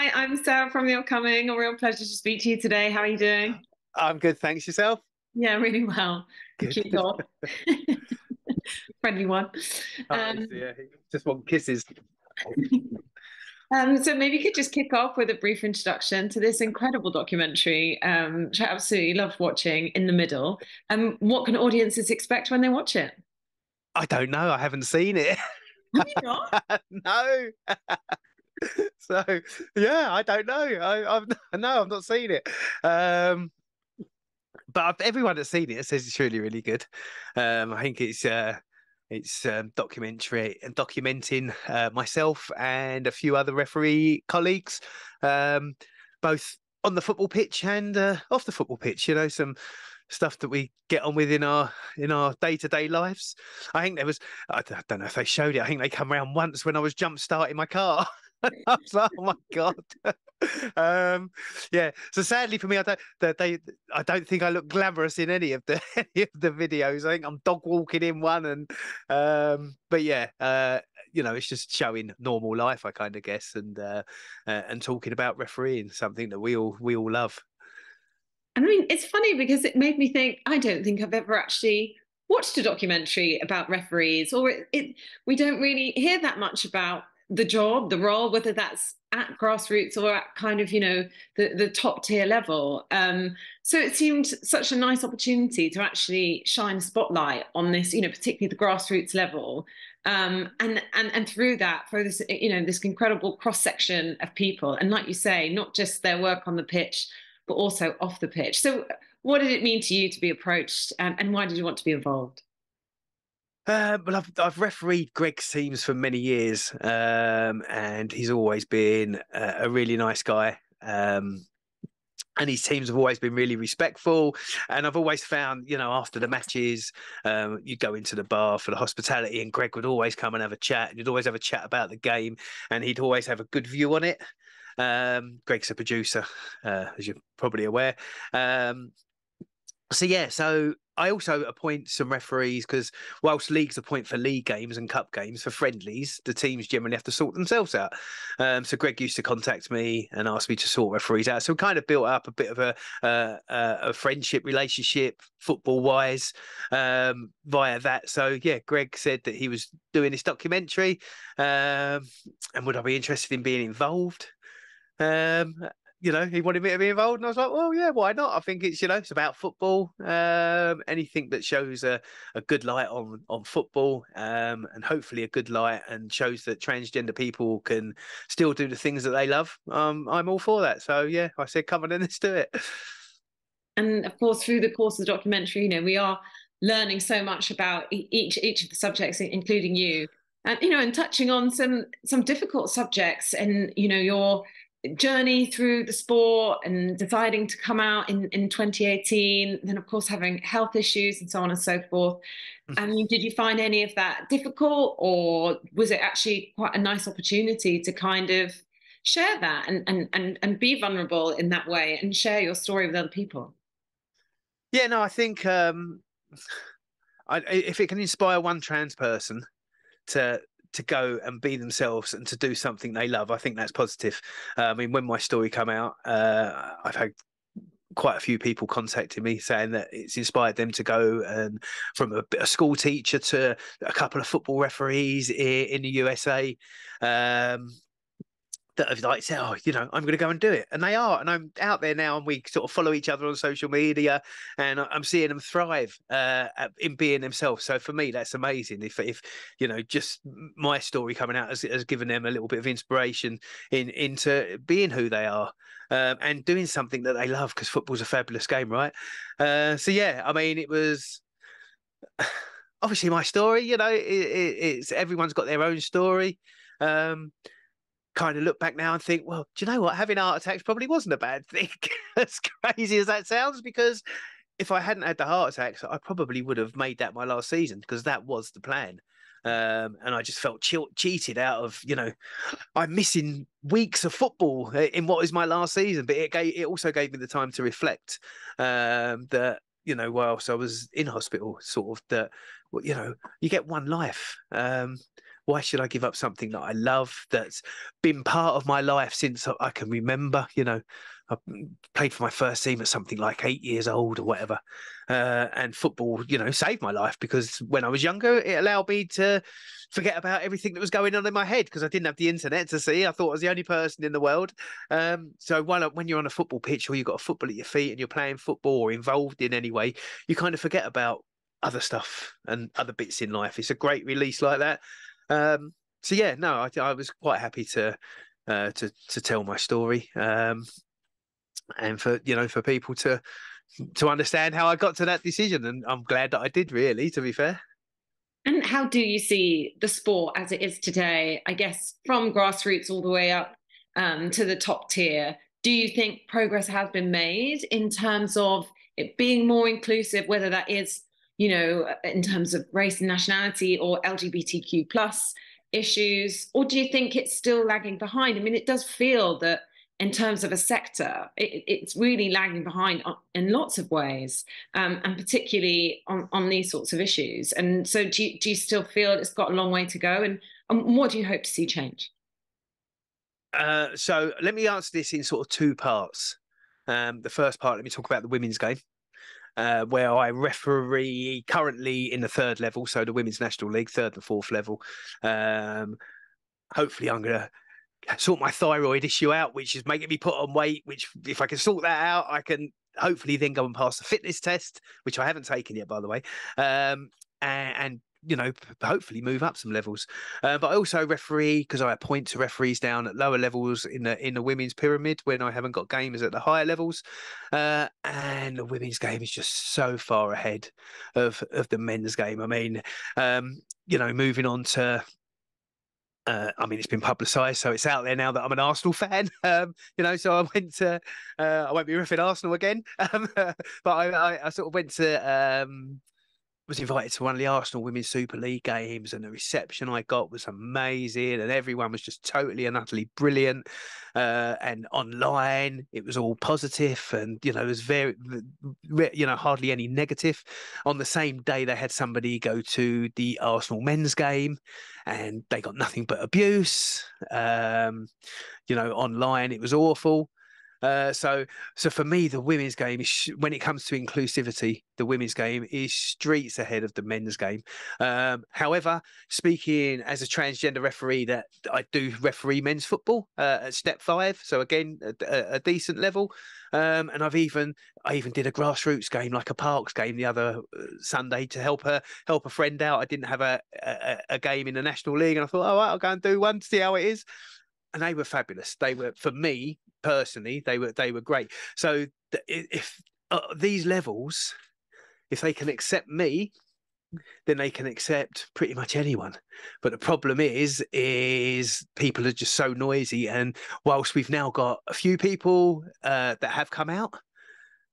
Hi, I'm Sarah from The Upcoming. A real pleasure to speak to you today. How are you doing? I'm good, thanks. Yourself? Yeah, really well. Cute dog. Friendly one. Oh, um, yeah, just want kisses. Um, so maybe you could just kick off with a brief introduction to this incredible documentary, um, which I absolutely loved watching in the middle. And um, what can audiences expect when they watch it? I don't know. I haven't seen it. Have you not? no. so yeah, I don't know. I, I've no, I've not seen it. Um, but everyone that's seen it says it's really, really good. Um, I think it's uh, it's um, documentary and documenting uh, myself and a few other referee colleagues, um, both on the football pitch and uh, off the football pitch. You know, some stuff that we get on with in our in our day to day lives. I think there was I don't know if they showed it. I think they come around once when I was jump starting my car. I was like, oh my god. um, yeah. So sadly for me, I don't. They, I don't think I look glamorous in any of the any of the videos. I think I'm dog walking in one, and um, but yeah, uh, you know, it's just showing normal life, I kind of guess, and uh, uh, and talking about refereeing, something that we all we all love. And I mean, it's funny because it made me think. I don't think I've ever actually watched a documentary about referees, or it, it we don't really hear that much about the job, the role, whether that's at grassroots or at kind of you know the the top tier level. Um, so it seemed such a nice opportunity to actually shine a spotlight on this, you know, particularly the grassroots level, um, and and and through that, for this you know this incredible cross section of people, and like you say, not just their work on the pitch, but also off the pitch. So, what did it mean to you to be approached, and, and why did you want to be involved? Uh, but I've I've refereed Greg's teams for many years, um, and he's always been a, a really nice guy. Um, and his teams have always been really respectful. And I've always found, you know, after the matches, um, you go into the bar for the hospitality, and Greg would always come and have a chat, and you'd always have a chat about the game, and he'd always have a good view on it. Um, Greg's a producer, uh, as you're probably aware. Um, so yeah, so I also appoint some referees because whilst leagues appoint for league games and cup games for friendlies, the teams generally have to sort themselves out. Um, so Greg used to contact me and ask me to sort referees out. So we kind of built up a bit of a uh, a friendship relationship, football wise, um, via that. So yeah, Greg said that he was doing this documentary, um, and would I be interested in being involved? Um, you know, he wanted me to be involved, and I was like, well, yeah, why not? I think it's you know, it's about football. Um, anything that shows a, a good light on on football, um, and hopefully a good light and shows that transgender people can still do the things that they love. Um, I'm all for that. So yeah, I said, come on in, let's do it. And of course, through the course of the documentary, you know, we are learning so much about each each of the subjects, including you, and you know, and touching on some some difficult subjects, and you know, your journey through the sport and deciding to come out in, in 2018, then of course having health issues and so on and so forth. Mm-hmm. I mean, did you find any of that difficult or was it actually quite a nice opportunity to kind of share that and and and, and be vulnerable in that way and share your story with other people? Yeah, no, I think um I, if it can inspire one trans person to to go and be themselves and to do something they love. I think that's positive. Uh, I mean, when my story come out, uh, I've had quite a few people contacting me saying that it's inspired them to go and from a, a school teacher to a couple of football referees in, in the USA. Um, that have like said, "Oh, you know, I'm going to go and do it," and they are, and I'm out there now, and we sort of follow each other on social media, and I'm seeing them thrive uh, in being themselves. So for me, that's amazing. If if you know, just my story coming out has, has given them a little bit of inspiration in into being who they are. Um, and doing something that they love because football's a fabulous game, right? Uh, so yeah, I mean, it was obviously my story. You know, it, it, it's everyone's got their own story. Um, kind of look back now and think, well, do you know what? Having heart attacks probably wasn't a bad thing, as crazy as that sounds, because if I hadn't had the heart attacks, I probably would have made that my last season because that was the plan. Um, and I just felt cheated out of, you know, I'm missing weeks of football in what is my last season. But it gave, it also gave me the time to reflect um, that, you know, whilst I was in hospital, sort of that, you know, you get one life. Um, why should I give up something that I love that's been part of my life since I can remember? You know, I played for my first team at something like eight years old or whatever. Uh, and football, you know, saved my life because when I was younger, it allowed me to forget about everything that was going on in my head because I didn't have the internet to see. I thought I was the only person in the world. Um, so while, when you're on a football pitch or you've got a football at your feet and you're playing football or involved in any way, you kind of forget about other stuff and other bits in life. It's a great release like that. Um, so yeah, no, I, I was quite happy to uh, to to tell my story. Um, and for you know for people to to understand how I got to that decision. And I'm glad that I did. Really, to be fair. And how do you see the sport as it is today? I guess from grassroots all the way up um, to the top tier. Do you think progress has been made in terms of it being more inclusive, whether that is, you know, in terms of race and nationality or LGBTQ plus issues, or do you think it's still lagging behind? I mean, it does feel that in terms of a sector, it, it's really lagging behind in lots of ways, um, and particularly on, on these sorts of issues. And so, do you, do you still feel it's got a long way to go? And, and what do you hope to see change? Uh, so, let me answer this in sort of two parts. Um, the first part, let me talk about the women's game. Uh, where I referee currently in the third level, so the Women's National League, third and fourth level. Um, hopefully, I'm going to sort my thyroid issue out, which is making me put on weight. Which, if I can sort that out, I can hopefully then go and pass the fitness test, which I haven't taken yet, by the way. Um, and, and you know, hopefully move up some levels. Uh, but I also referee because I appoint to referees down at lower levels in the in the women's pyramid when I haven't got gamers at the higher levels. Uh, and the women's game is just so far ahead of of the men's game. I mean, um, you know, moving on to uh, I mean, it's been publicised, so it's out there now that I'm an Arsenal fan. Um, you know, so I went to, uh, I won't be riffing Arsenal again, um, but I, I, I, sort of went to um, was invited to one of the Arsenal Women's Super League games, and the reception I got was amazing, and everyone was just totally and utterly brilliant. Uh, and online, it was all positive, and you know, it was very, you know, hardly any negative. On the same day, they had somebody go to the Arsenal men's game, and they got nothing but abuse. Um, you know, online, it was awful. Uh, so, so for me, the women's game is when it comes to inclusivity, the women's game is streets ahead of the men's game. Um, however, speaking as a transgender referee, that I do referee men's football uh, at step five, so again, a, a decent level. Um, and I've even I even did a grassroots game, like a Parks game, the other uh, Sunday to help her help a friend out. I didn't have a, a, a game in the National League, and I thought, all right, I'll go and do one to see how it is and they were fabulous. They were for me personally, they were they were great. So if uh, these levels, if they can accept me, then they can accept pretty much anyone. But the problem is, is people are just so noisy. And whilst we've now got a few people uh, that have come out,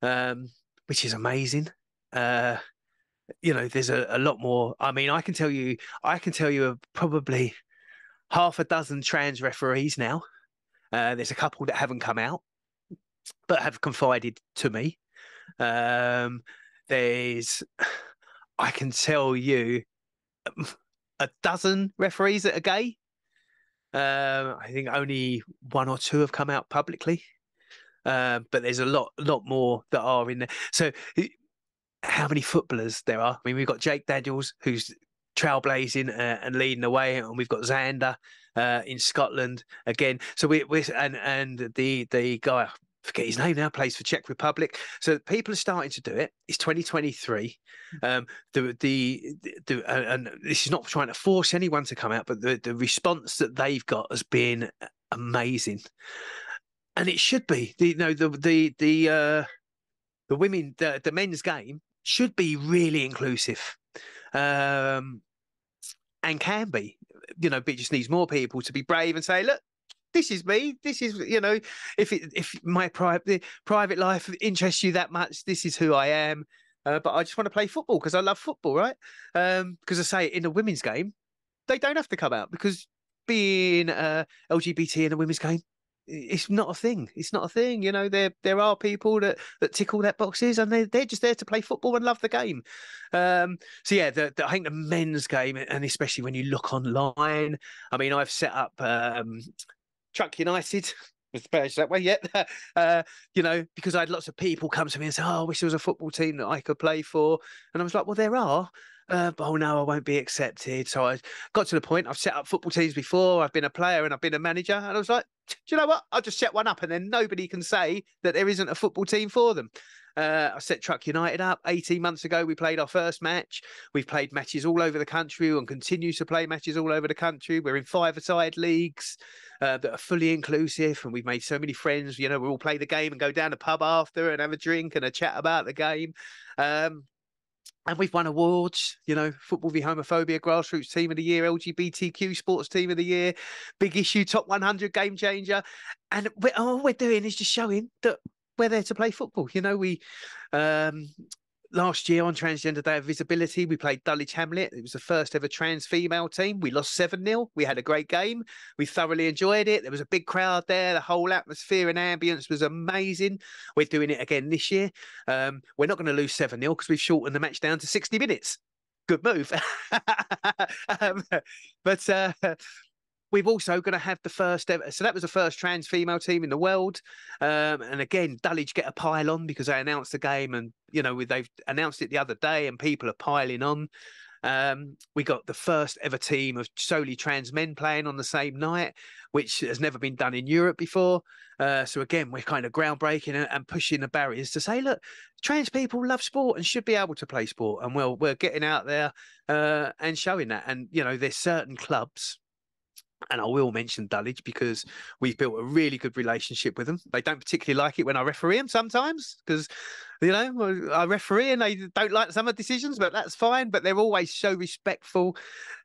um, which is amazing. Uh, you know, there's a, a lot more. I mean, I can tell you, I can tell you probably half a dozen trans referees now. Uh, there's a couple that haven't come out, but have confided to me. Um, there's, I can tell you, a dozen referees that are gay. Um, I think only one or two have come out publicly, uh, but there's a lot, lot more that are in there. So, how many footballers there are? I mean, we've got Jake Daniels, who's trailblazing uh, and leading the way, and we've got Zander uh, in Scotland again. So we we and and the the guy I forget his name now plays for Czech Republic. So people are starting to do it. It's 2023. Um, the the, the and this is not trying to force anyone to come out, but the the response that they've got has been amazing, and it should be. The, you know the the the uh, the women the the men's game should be really inclusive. Um, and can be, you know, it just needs more people to be brave and say, look, this is me. This is, you know, if it, if my private private life interests you that much, this is who I am. Uh, but I just want to play football because I love football, right? Um, because I say in the women's game, they don't have to come out because being uh, LGBT in a women's game it's not a thing. It's not a thing. You know, there there are people that that tick all that boxes, and they they're just there to play football and love the game. Um, so yeah, the, the, I think the men's game, and especially when you look online. I mean, I've set up um, Trans United. Spanish that way yet, uh, you know, because I had lots of people come to me and say, "Oh, I wish there was a football team that I could play for," and I was like, "Well, there are." Uh, oh no, I won't be accepted. So I got to the point. I've set up football teams before. I've been a player and I've been a manager, and I was like, do you know what? I'll just set one up, and then nobody can say that there isn't a football team for them. Uh, I set Trans United up 18 months ago. We played our first match. We've played matches all over the country and continue to play matches all over the country. We're in five-a-side leagues uh, that are fully inclusive, and we've made so many friends. You know, we all play the game and go down the pub after and have a drink and a chat about the game. Um, and we've won awards, you know, Football v Homophobia, Grassroots Team of the Year, LGBTQ Sports Team of the Year, Big Issue Top 100 Game Changer. And we're, all we're doing is just showing that we're there to play football. You know, we um, last year on Transgender Day of Visibility, we played Dulwich Hamlet. It was the first ever trans female team. We lost 7 0. We had a great game. We thoroughly enjoyed it. There was a big crowd there. The whole atmosphere and ambience was amazing. We're doing it again this year. Um, we're not going to lose 7 0 because we've shortened the match down to 60 minutes. Good move. um, but uh, we've also going to have the first ever. So that was the first trans female team in the world. Um, and again, Dulwich get a pile on because they announced the game, and you know they've announced it the other day, and people are piling on. Um, we got the first ever team of solely trans men playing on the same night, which has never been done in Europe before. Uh, so again, we're kind of groundbreaking and, and, pushing the barriers to say, look, trans people love sport and should be able to play sport, and well, we're getting out there uh, and showing that. And you know, there's certain clubs and I will mention Dulwich because we've built a really good relationship with them. They don't particularly like it when I referee them sometimes because, you know, I referee and they don't like some of the decisions, but that's fine. But they're always so respectful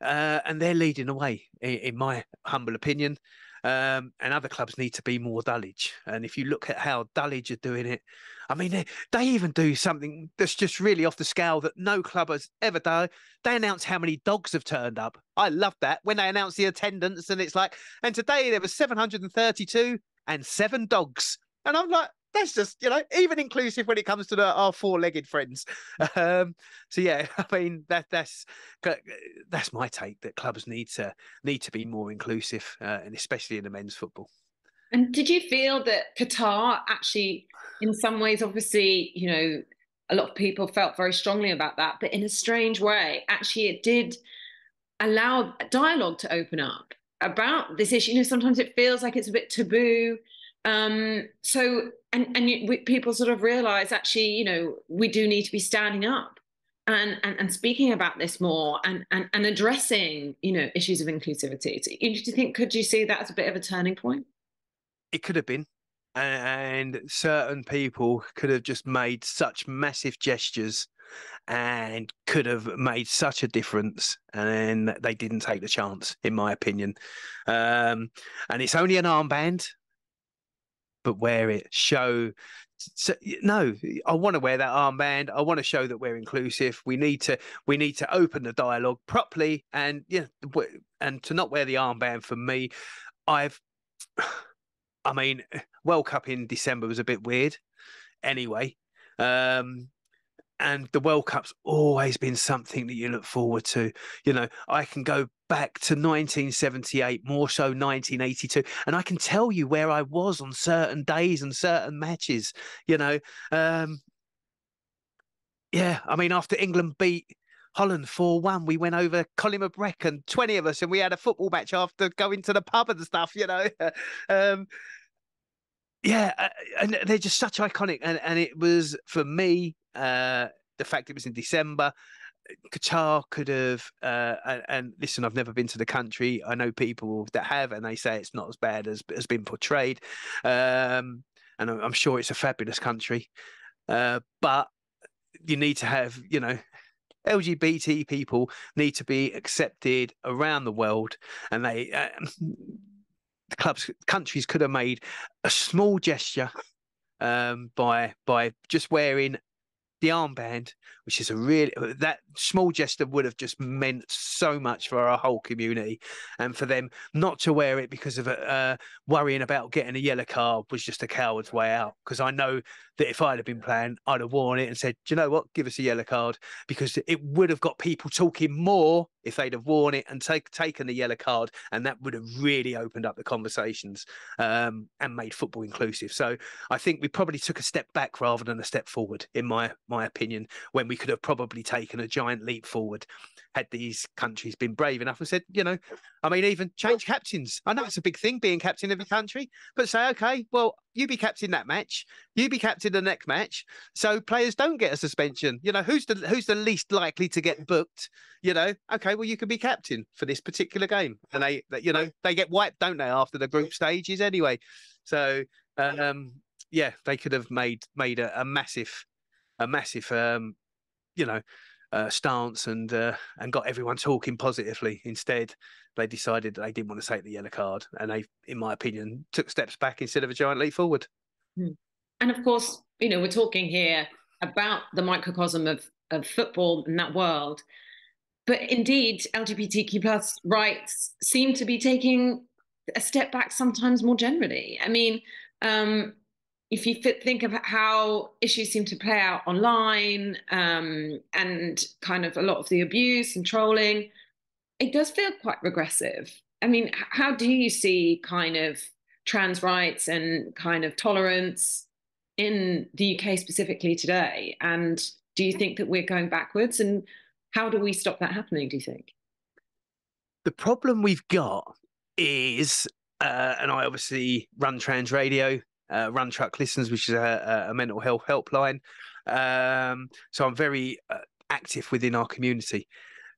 uh, and they're leading the way, in, in my humble opinion. Um, and other clubs need to be more Dulwich. And if you look at how Dulwich are doing it, I mean, they, they even do something that's just really off the scale that no club has ever done. They announce how many dogs have turned up. I love that when they announce the attendance, and it's like, and today there was 732 and seven dogs. And I'm like, that's just you know even inclusive when it comes to the, our four-legged friends. Um, so yeah, I mean that that's that's my take that clubs need to need to be more inclusive, uh, and especially in the men's football. And did you feel that Qatar actually, in some ways, obviously, you know, a lot of people felt very strongly about that, but in a strange way, actually, it did allow dialogue to open up about this issue. You know, sometimes it feels like it's a bit taboo. Um, so, and and you, we, people sort of realize actually, you know, we do need to be standing up and, and, and speaking about this more and, and, and addressing, you know, issues of inclusivity. So, do you think, could you see that as a bit of a turning point? it could have been. And certain people could have just made such massive gestures and could have made such a difference. And they didn't take the chance, in my opinion. Um, and it's only an armband, but wear it, show so, no i want to wear that armband i want to show that we're inclusive we need to we need to open the dialogue properly and yeah and to not wear the armband for me i've I mean, World Cup in December was a bit weird anyway. Um, and the World Cup's always been something that you look forward to. You know, I can go back to 1978, more so 1982, and I can tell you where I was on certain days and certain matches. You know, um, yeah, I mean, after England beat Holland 4 1. We went over Colin and 20 of us, and we had a football match after going to the pub and stuff, you know. um, yeah, uh, and they're just such iconic. And, and it was, for me, uh, the fact it was in December, Qatar could have, uh, and, and, listen, I've never been to the country. I know people that have, and they say it's not as bad as has been portrayed. Um, and I'm sure it's a fabulous country, uh, but you need to have, you know, LGBT people need to be accepted around the world, and they uh, clubs countries could have made a small gesture um, by by just wearing the armband, which is a really that small gesture would have just meant so much for our whole community, and for them not to wear it because of uh, worrying about getting a yellow card was just a coward's way out. Because I know that if I'd have been playing, I'd have worn it and said, "Do you know what? Give us a yellow card," because it would have got people talking more if they'd have worn it and take, taken the yellow card, and that would have really opened up the conversations um, and made football inclusive. So I think we probably took a step back rather than a step forward, in my my opinion, when we could have probably taken a giant leap forward had these countries been brave enough and said, you know, I mean, even change captains. I know it's a big thing being captain of a country, but say, okay, well, you be captain that match, you be captain the next match, so players don't get a suspension. You know, who's the who's the least likely to get booked? You know, okay, well, you can be captain for this particular game, and they, you know, they get wiped, don't they, after the group stages anyway? So, um, yeah, they could have made made a, a massive, a massive, um, you know, uh, stance and uh, and got everyone talking positively. Instead, they decided they didn't want to take the yellow card, and they, in my opinion, took steps back instead of a giant leap forward. Hmm. And of course, you know, we're talking here about the microcosm of of football in that world, but indeed, LGBTQ plus rights seem to be taking a step back sometimes more generally. I mean. Um, if you think of how issues seem to play out online um, and kind of a lot of the abuse and trolling, it does feel quite regressive. I mean, how do you see kind of trans rights and kind of tolerance in the UK specifically today? And do you think that we're going backwards? And how do we stop that happening, do you think? The problem we've got is, uh, and I obviously run trans radio uh, Run Truck Listens, which is a, a mental health helpline. Um, so I'm very uh, active within our community.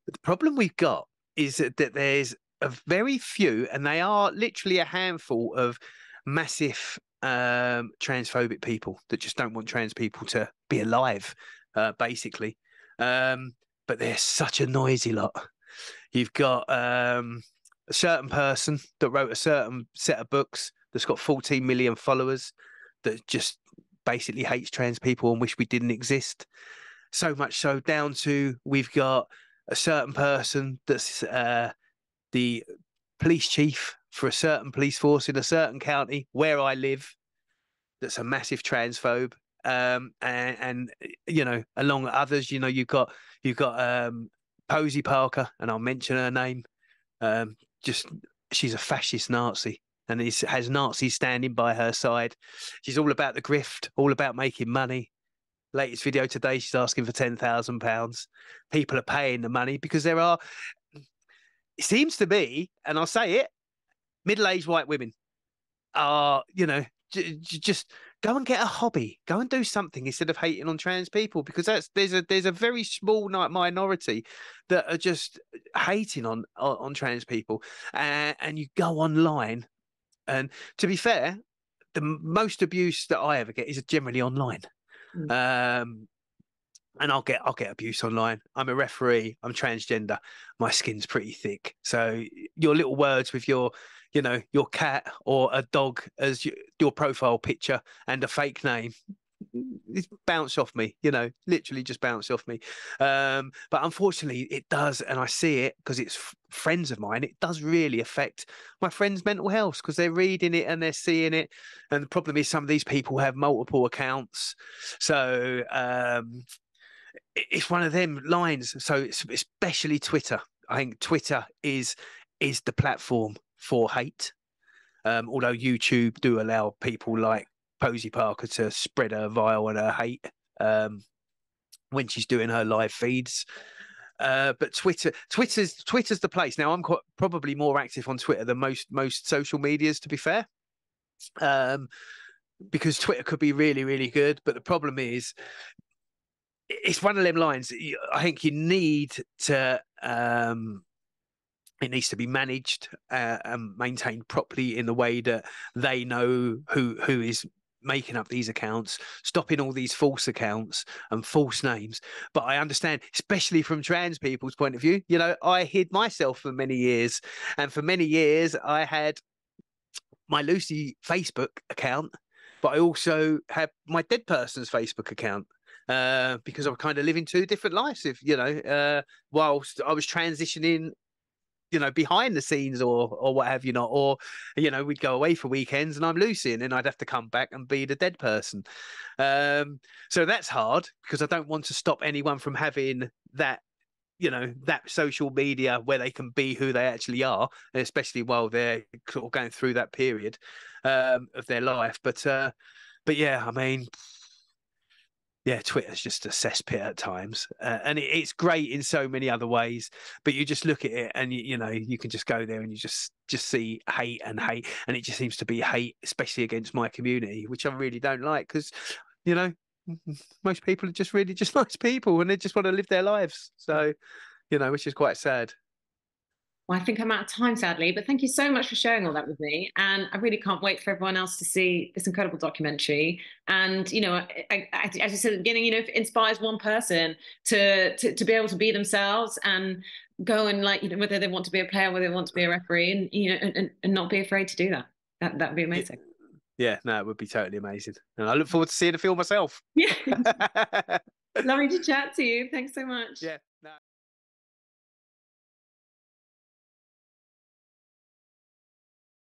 But the problem we've got is that, that there's a very few, and they are literally a handful of massive um, transphobic people that just don't want trans people to be alive, uh, basically. Um, but they're such a noisy lot. You've got um, a certain person that wrote a certain set of books that's got 14 million followers that just basically hates trans people and wish we didn't exist. So much so down to we've got a certain person that's uh, the police chief for a certain police force in a certain county where I live that's a massive transphobe. Um, and, and you know, along others, you know, you've got you've got um, Posie Parker, and I'll mention her name. Um, just she's a fascist Nazi and he has Nazis standing by her side. She's all about the grift, all about making money. Latest video today, she's asking for ten thousand pounds. People are paying the money because there are. It seems to be, and I'll say it, middle-aged white women are, you know, j- j- just go and get a hobby, go and do something instead of hating on trans people because that's there's a there's a very small minority that are just hating on on, on trans people, and you go online and to be fair, the most abuse that I ever get is generally online. Mm. Um, and I'll get I'll get abuse online. I'm a referee. I'm transgender. My skin's pretty thick. So your little words with your, you know, your cat or a dog as your, your profile picture and a fake name it's bounced off me, you know, literally just bounced off me. Um, but unfortunately, it does, and I see it because it's f- friends of mine. It does really affect my friends' mental health because they're reading it and they're seeing it. And the problem is, some of these people have multiple accounts, so um, it's one of them lines. So especially Twitter. I think Twitter is is the platform for hate. Um, although YouTube do allow people like Posie Parker to spread her vile and her hate um, when she's doing her live feeds. Uh, but Twitter, Twitter's Twitter's the place. Now I'm quite, probably more active on Twitter than most most social medias, to be fair, um, because Twitter could be really really good. But the problem is, it's one of them lines. I think you need to. Um, it needs to be managed uh, and maintained properly in the way that they know who who is making up these accounts, stopping all these false accounts and false names. But I understand, especially from trans people's point of view, you know, I hid myself for many years. And for many years, I had my Lucy Facebook account, but I also had my dead person's Facebook account. uh, because I was kind of living two different lives. If you know, uh, whilst I was transitioning you know behind the scenes or or what have you not or you know we'd go away for weekends and i'm Lucy and then I'd have to come back and be the dead person. Um so that's hard because I don't want to stop anyone from having that you know that social media where they can be who they actually are especially while they're sort of going through that period um of their life. But uh but yeah i mean yeah, Twitter's just a cesspit at times, uh, and it, it's great in so many other ways. But you just look at it, and you, you know you can just go there and you just just see hate and hate, and it just seems to be hate, especially against my community, which I really don't like because, you know, most people are just really just nice people, and they just want to live their lives. So, you know, which is quite sad. Well, I think I'm out of time, sadly, but thank you so much for sharing all that with me. And I really can't wait for everyone else to see this incredible documentary. And, you know, I, I, as you said at the beginning, you know, if it inspires one person to, to, to be able to be themselves and go and like, you know, whether they want to be a player, whether they want to be a referee and, you know, and, and not be afraid to do that. That, that'd be amazing. Yeah, no, it would be totally amazing. And I look forward to seeing the film myself. Yeah. Lovely to chat to you. Thanks so much. Yeah.